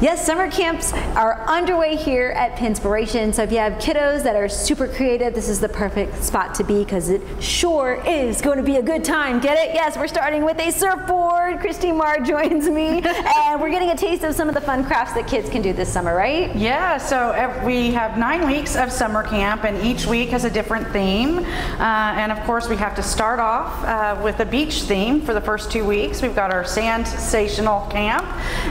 Yes, summer camps are underway here at Pinspiration. So if you have kiddos that are super creative, this is the perfect spot to be because it sure is going to be a good time. Get it? Yes, we're starting with a surfboard. Christine Marr joins me and we're getting a taste of some of the fun crafts that kids can do this summer, right? Yeah, so we have nine weeks of summer camp and each week has a different theme. Uh, and of course we have to start off uh, with a beach theme for the first two weeks. We've got our sand sensational camp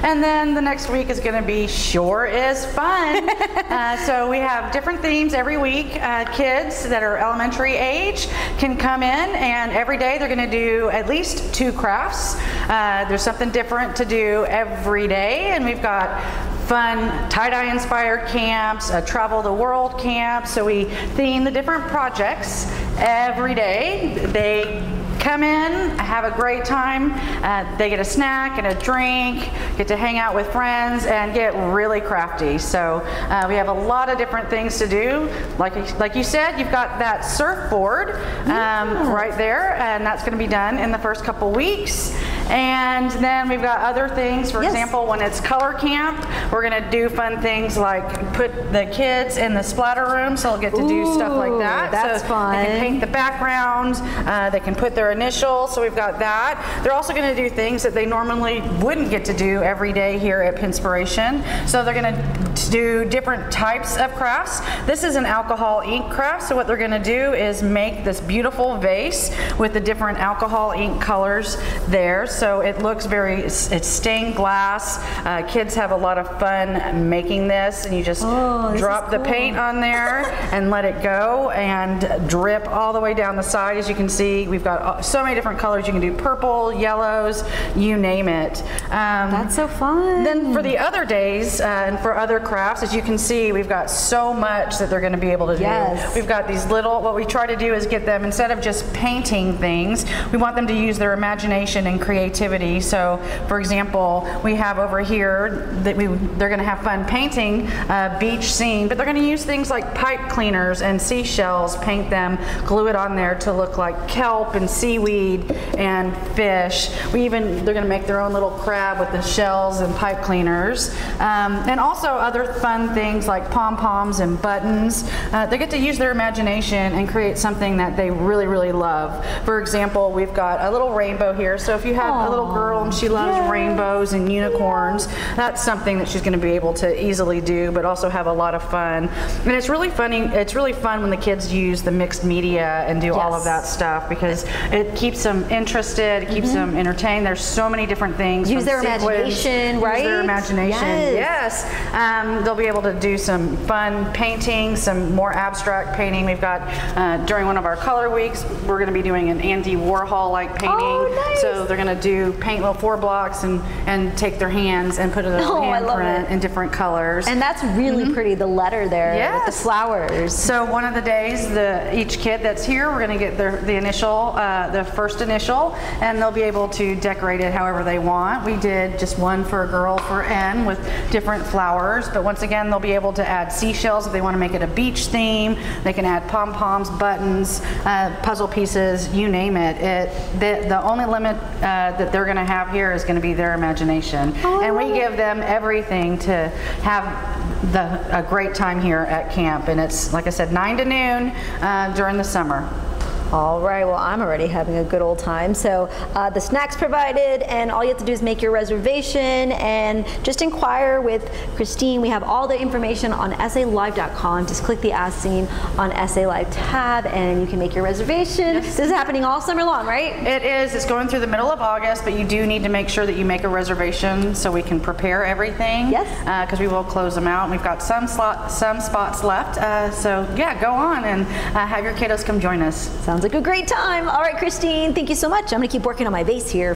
and then the next week is is going to be sure is fun. uh, so we have different themes every week. Uh, kids that are elementary age can come in and every day they're going to do at least two crafts. Uh, there's something different to do every day and we've got fun tie-dye inspired camps, uh, travel the world camps. So we theme the different projects every day. They come in, have a great time. Uh, they get a snack and a drink, get to hang out with friends, and get really crafty. So uh, we have a lot of different things to do. Like, like you said, you've got that surfboard um, yeah. right there, and that's going to be done in the first couple weeks. And then we've got other things. For yes. example, when it's color camp, we're going to do fun things like put the kids in the splatter room, so they'll get to Ooh, do stuff like that. That's so fun. They can paint the background. Uh, they can put their initials. So we've got that. They're also going to do things that they normally wouldn't get to do every day here at Pinspiration. So they're going to do different types of crafts. This is an alcohol ink craft. So what they're going to do is make this beautiful vase with the different alcohol ink colors there so it looks very, it's stained glass. Uh, kids have a lot of fun making this and you just oh, drop the paint on there and let it go and drip all the way down the side. As you can see, we've got uh, so many different colors. You can do purple, yellows, you name it. Um, That's so fun. Then for the other days uh, and for other crafts, as you can see, we've got so much that they're going to be able to yes. do. We've got these little, what we try to do is get them, instead of just painting things, we want them to use their imagination and creativity creativity. So, for example, we have over here that we they're going to have fun painting a beach scene, but they're going to use things like pipe cleaners and seashells, paint them, glue it on there to look like kelp and seaweed and fish. We even they're going to make their own little crab with the shells and pipe cleaners, um, and also other fun things like pom poms and buttons. Uh, they get to use their imagination and create something that they really really love. For example, we've got a little rainbow here. So if you have a little girl and she loves Yay. rainbows and unicorns. That's something that she's going to be able to easily do, but also have a lot of fun. And it's really funny. It's really fun when the kids use the mixed media and do yes. all of that stuff because it keeps them interested, it keeps mm -hmm. them entertained. There's so many different things. Use their sequence, imagination, right? Use their imagination. Yes. yes. Um, they'll be able to do some fun painting, some more abstract painting. We've got uh, during one of our color weeks, we're going to be doing an Andy Warhol like painting. Oh, nice. So they're going to do do paint little four blocks and, and take their hands and put a little oh, handprint in different colors. And that's really mm -hmm. pretty, the letter there yes. with the flowers. So one of the days, the each kid that's here, we're going to get their, the initial, uh, the first initial, and they'll be able to decorate it however they want. We did just one for a girl for N with different flowers, but once again, they'll be able to add seashells if they want to make it a beach theme. They can add pom-poms, buttons, uh, puzzle pieces, you name it. it the, the only limit uh, that they're going to have here is going to be their imagination. Oh. And we give them everything to have the, a great time here at camp. And it's, like I said, 9 to noon uh, during the summer. All right, well, I'm already having a good old time. So uh, the snacks provided, and all you have to do is make your reservation and just inquire with Christine. We have all the information on salive.com. Just click the As Seen on SA Live tab, and you can make your reservation. Yes. This is happening all summer long, right? It is. It's going through the middle of August, but you do need to make sure that you make a reservation so we can prepare everything. Yes. Because uh, we will close them out. We've got some slot, some spots left. Uh, so yeah, go on and uh, have your kiddos come join us. Sounds Sounds like a great time. All right, Christine, thank you so much. I'm gonna keep working on my vase here.